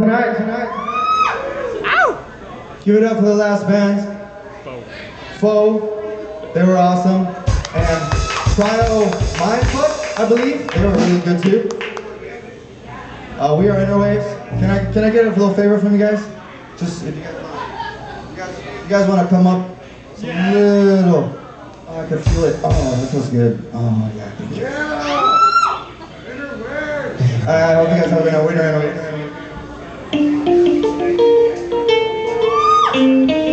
Tonight, tonight. Ow! Give it up for the last bands. Foe. They were awesome. And Cryo Mindfoot, I believe. They were really good too. Uh, we are InnerWaves. Can I can I get a little favor from you guys? Just if you guys want, you guys, you guys want to come up, a little. Oh, I can feel it. Oh, that feels good. Oh yeah. I can feel it. I hope you guys have a winner and Thank you.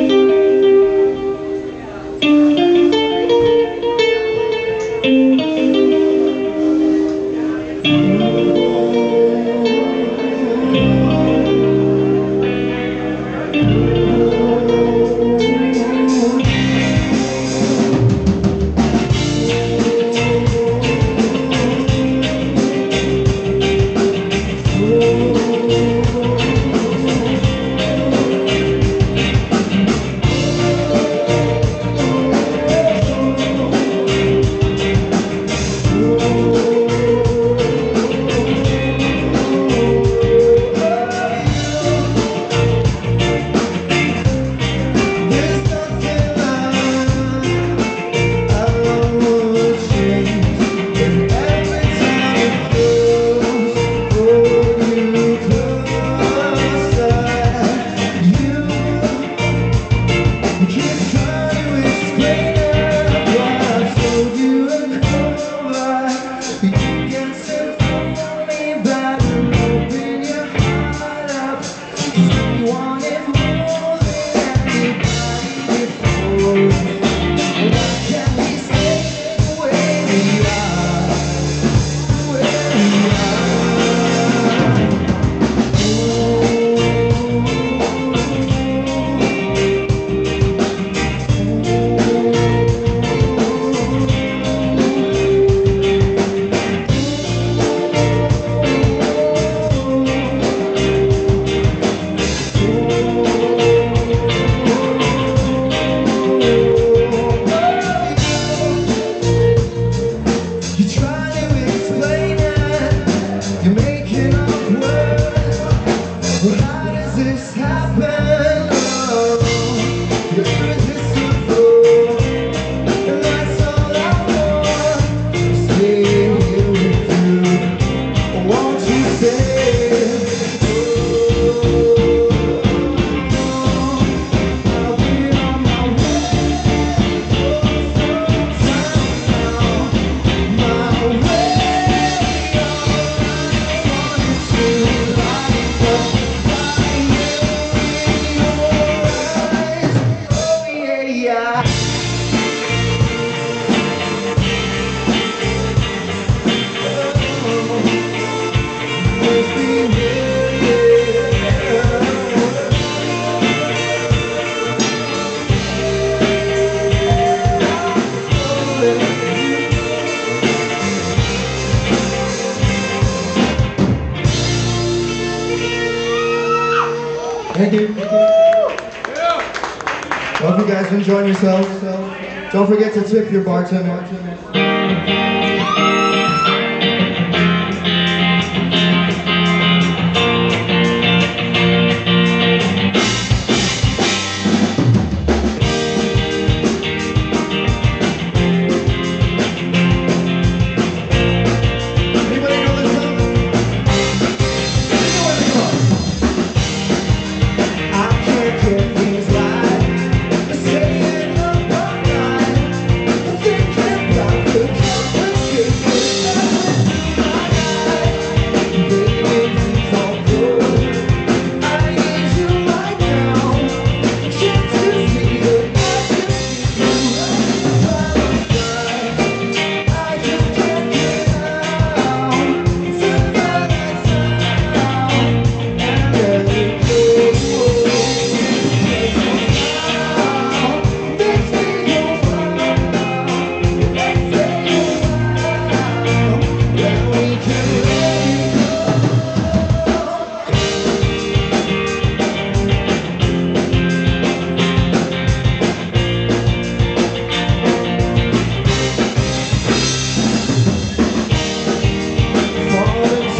Tip your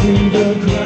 心的歌。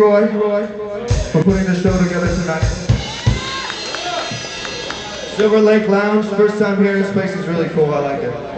Thanks to Roy for putting the show together tonight. Silverlake Lounge, first time here. This place is really cool. I like it.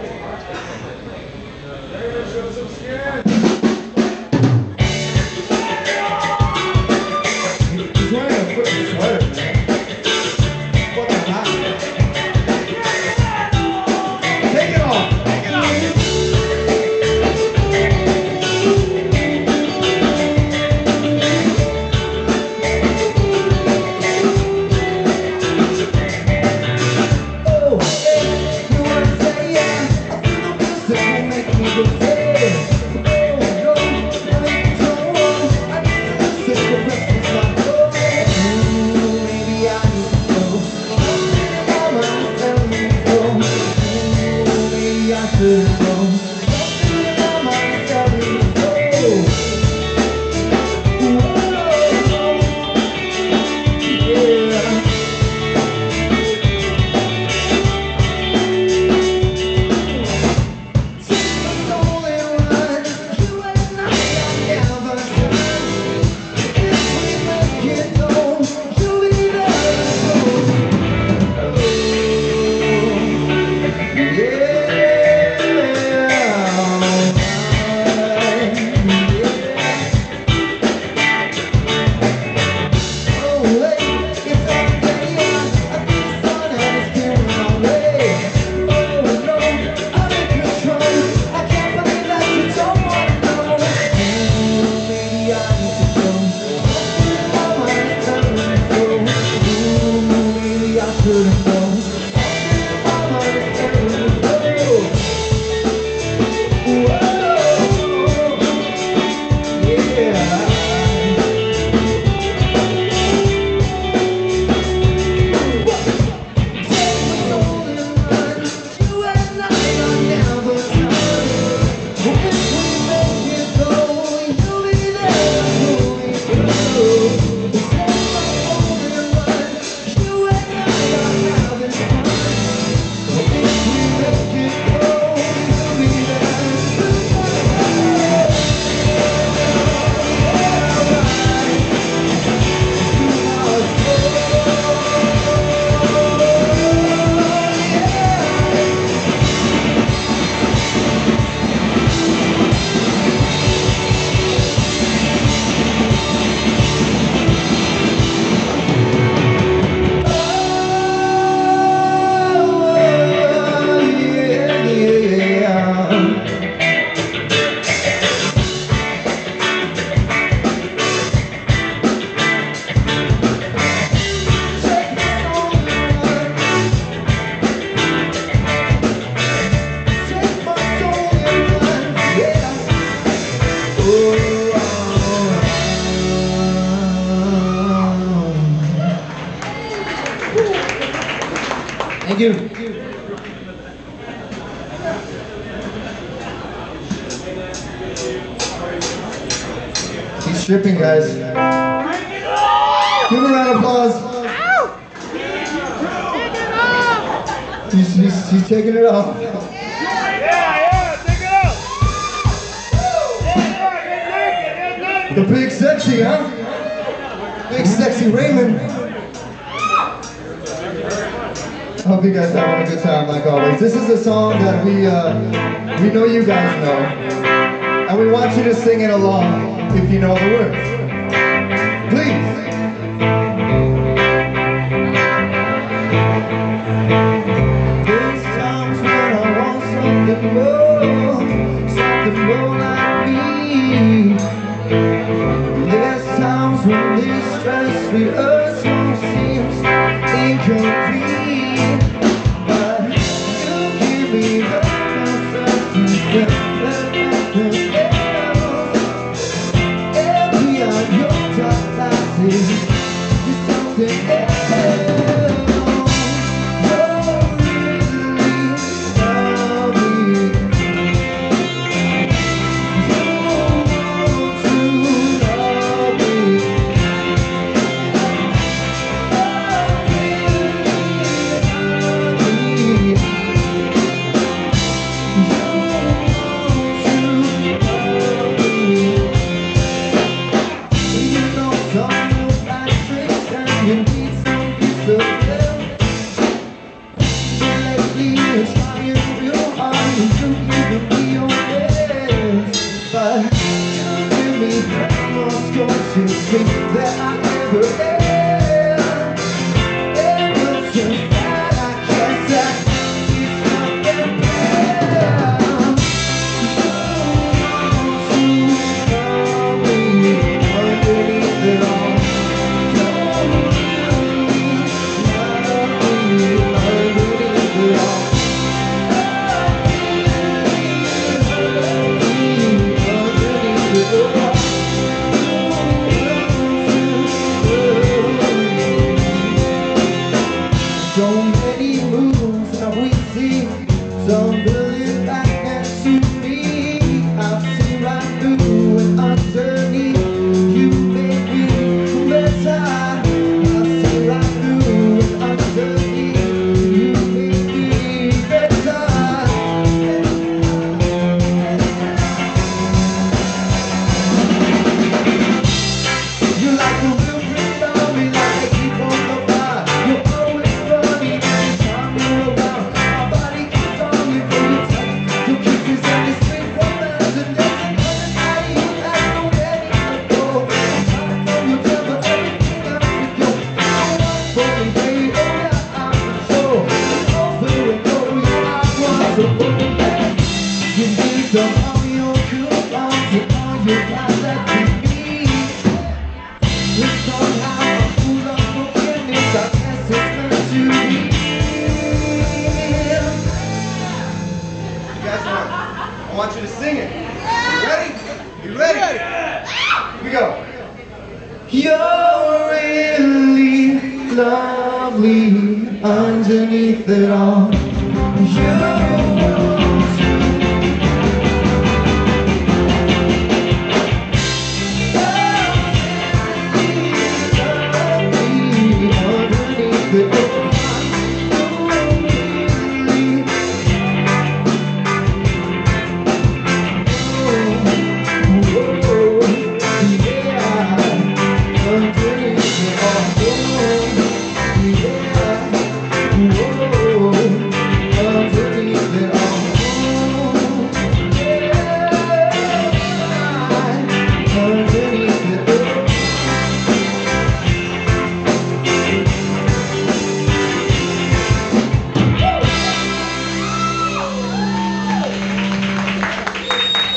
Taking it off. Yeah, yeah, take it out. Yeah, yeah, get naked, get The big sexy, huh? Big sexy Raymond. I hope you guys are having a good time like always. This is a song that we uh, we know you guys know. And we want you to sing it along if you know the words. There's times when this stress us some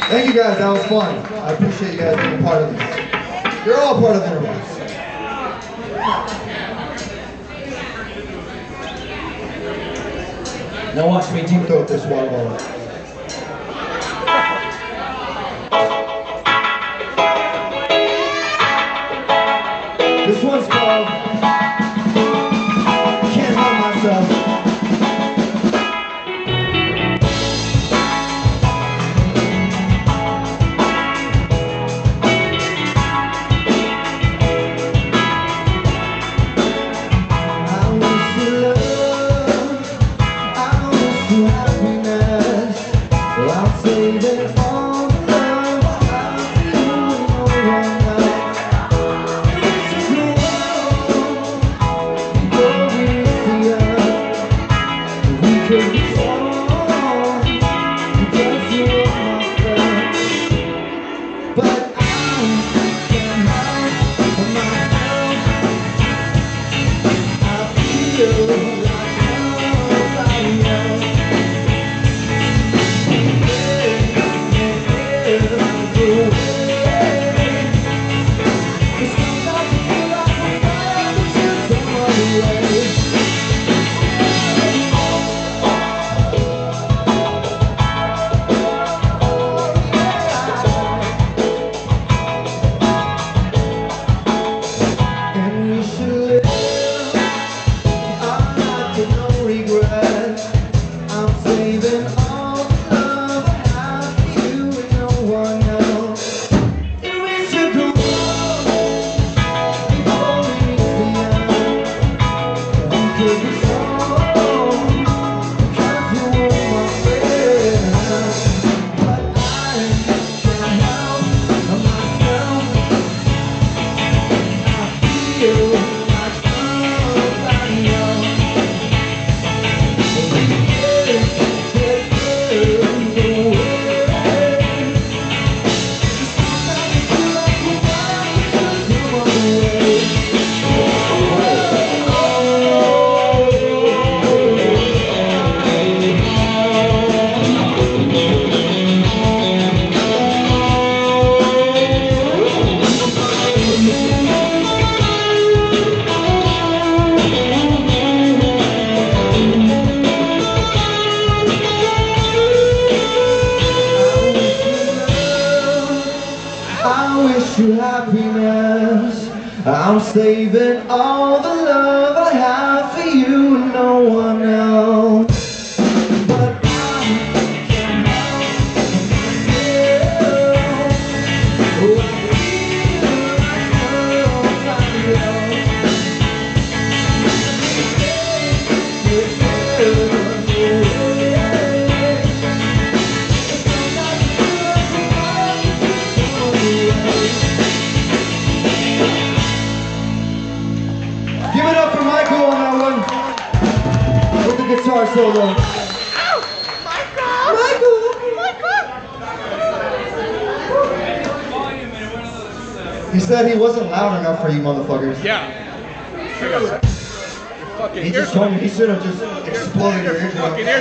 Thank you guys, that was fun. I appreciate you guys being part of this. You're all part of InnerWaves. Now watch me deep throat this water bottle.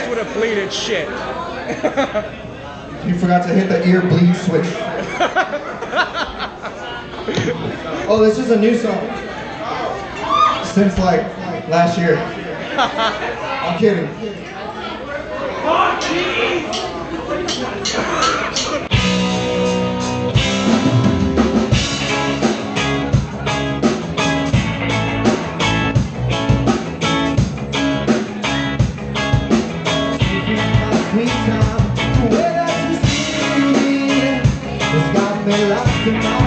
Bleeded shit. you forgot to hit the ear bleed switch. oh, this is a new song. Since like last year. I'm kidding. Oh, last night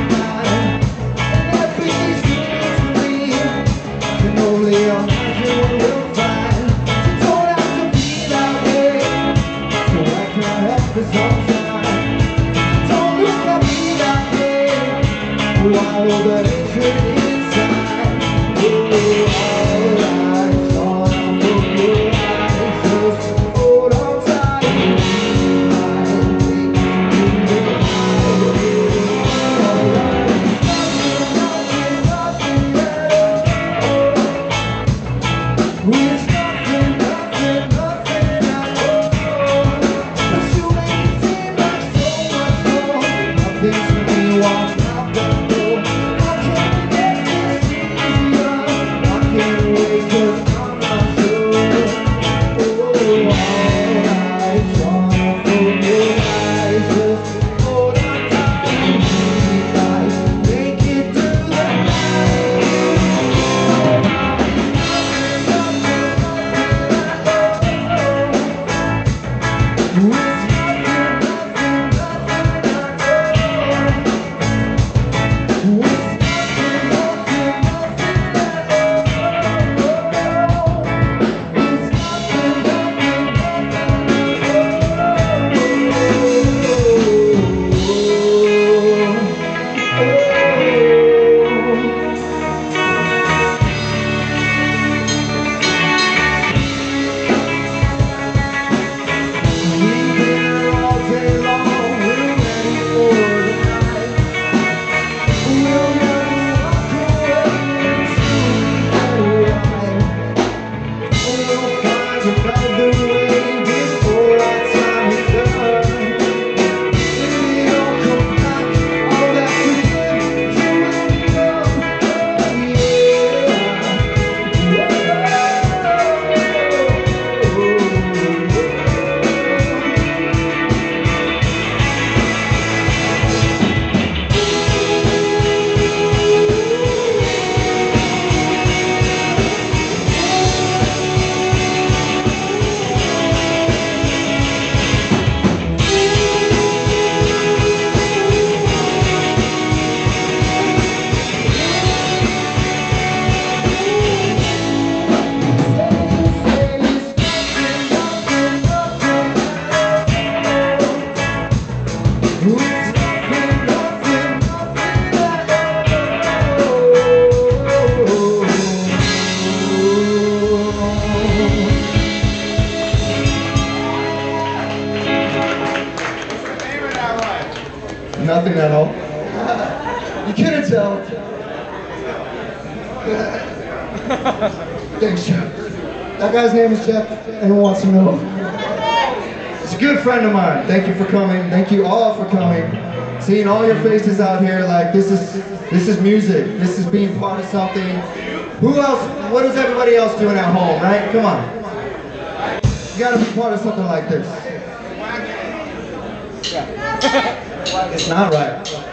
guy's name is Jeff. Anyone wants to know? He's a good friend of mine. Thank you for coming. Thank you all for coming. Seeing all your faces out here, like this is this is music. This is being part of something. Who else? What is everybody else doing at home? Right? Come on. You gotta be part of something like this. It's not right.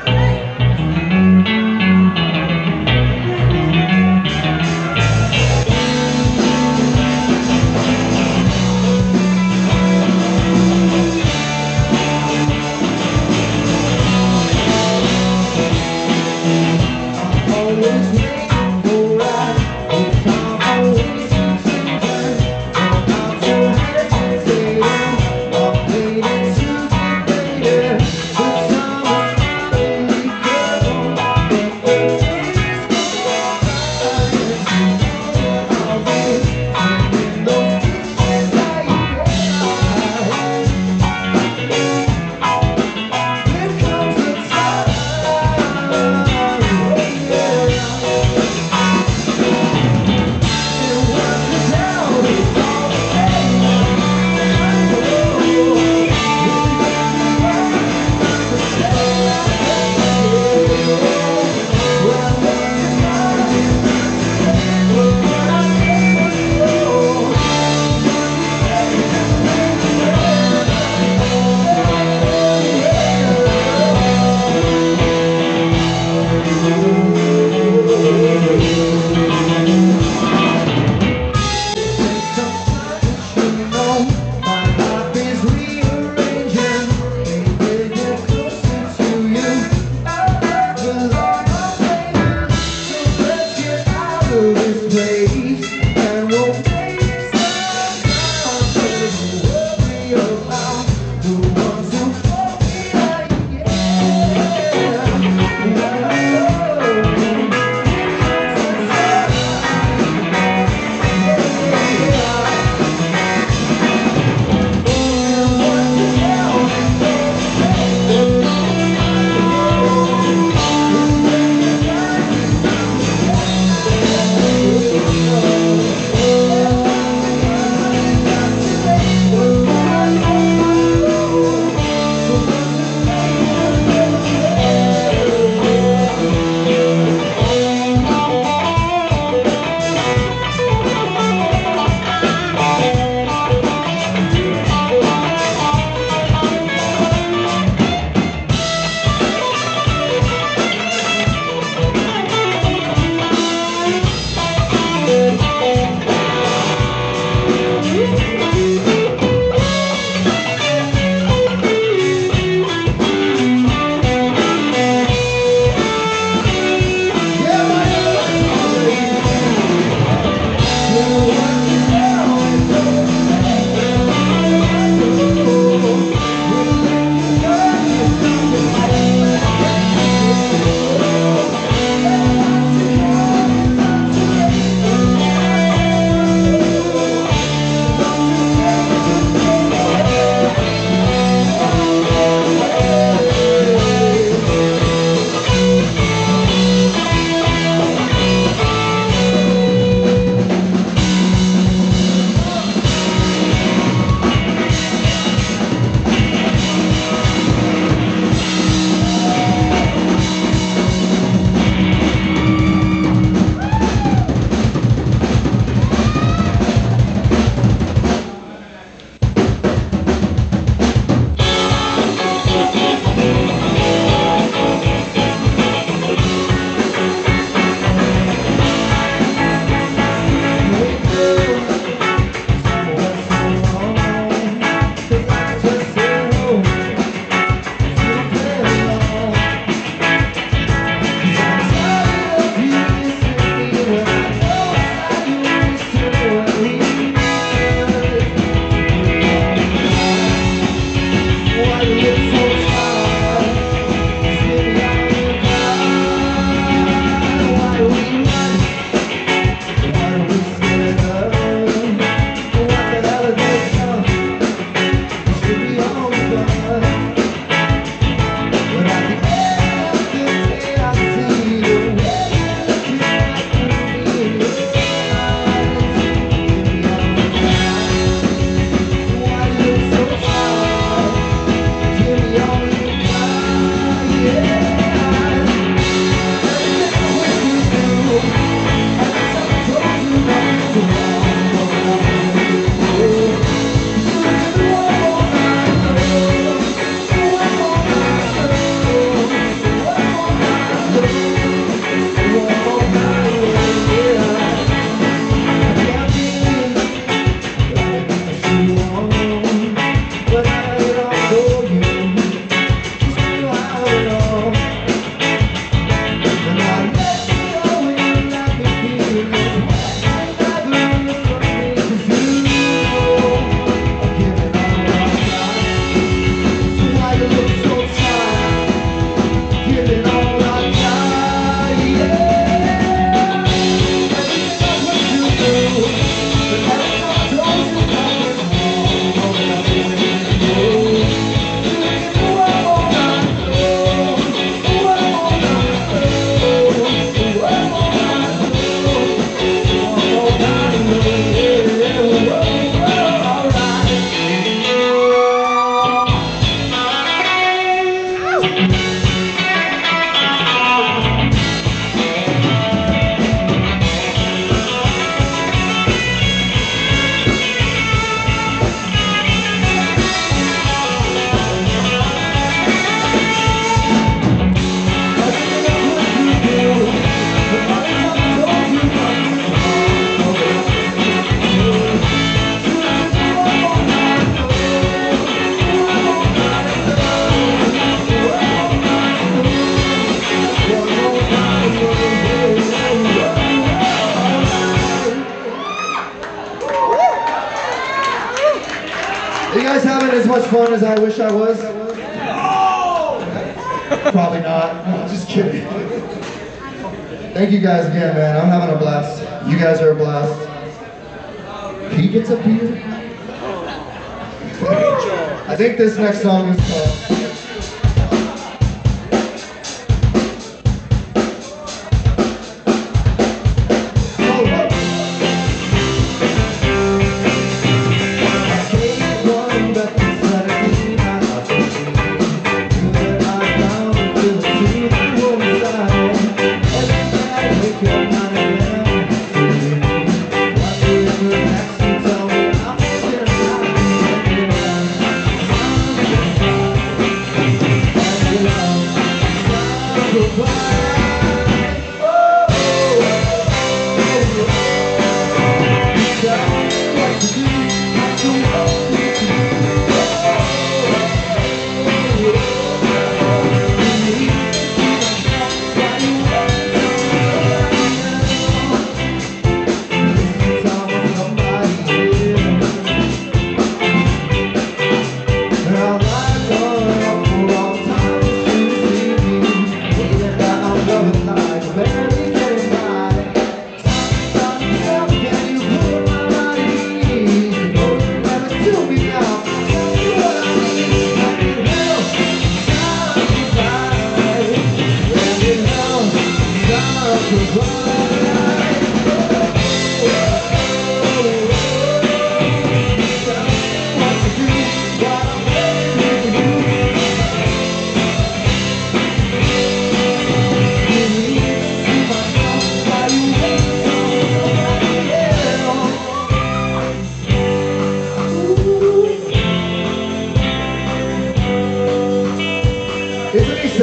This next song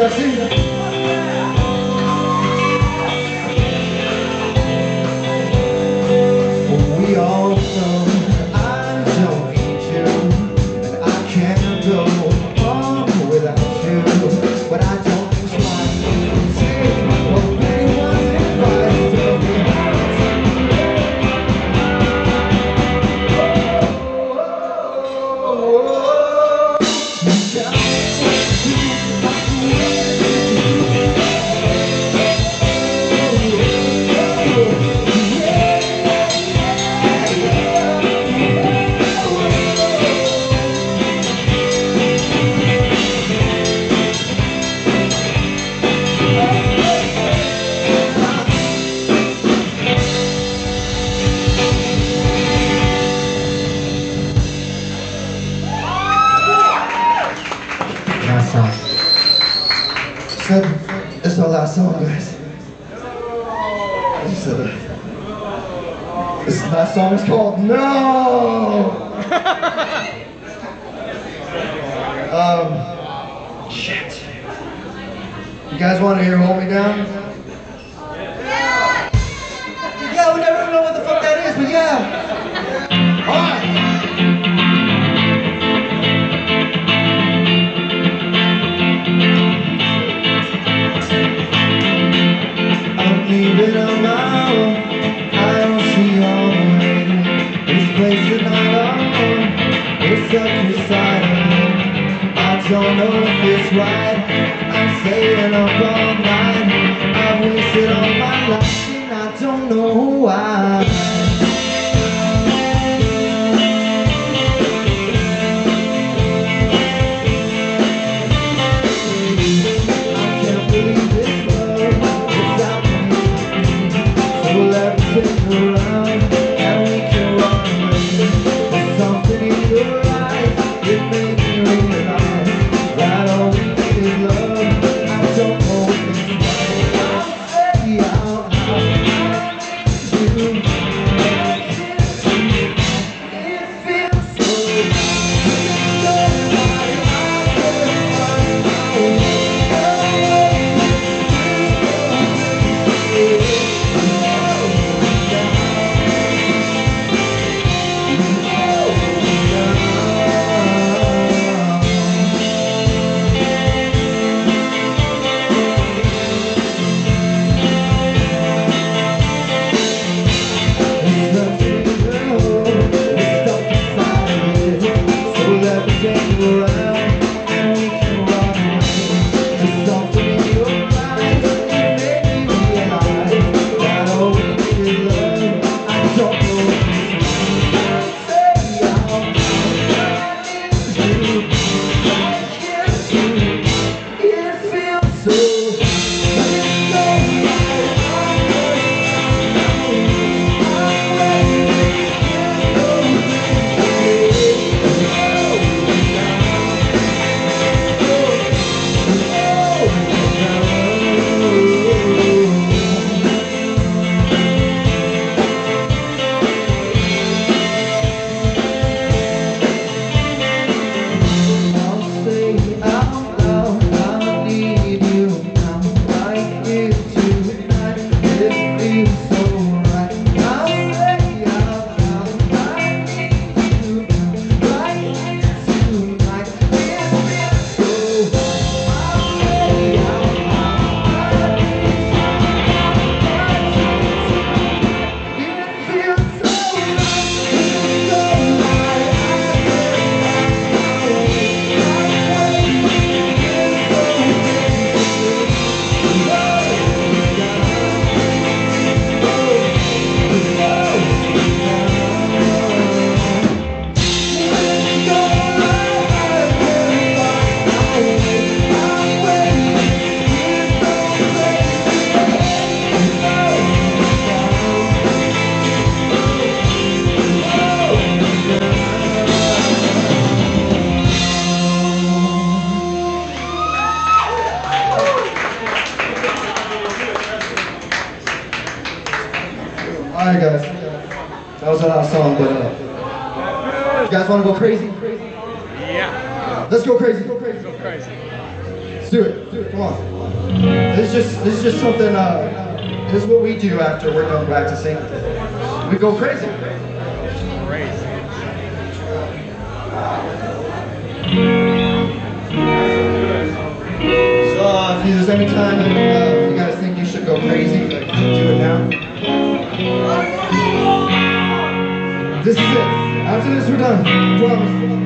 assim Song is called No! um, shit. You guys want to hear Hold Me Down? crazy? Yeah. Let's go crazy. Go crazy. Go crazy. Let's do it. Do it. Come on. This is just this is just something. Uh, this is what we do after we're done practicing. We go crazy. Crazy. So uh, if there's any time that, uh, you guys think you should go crazy, like, do it now. This is it. After this, we're done. Promise.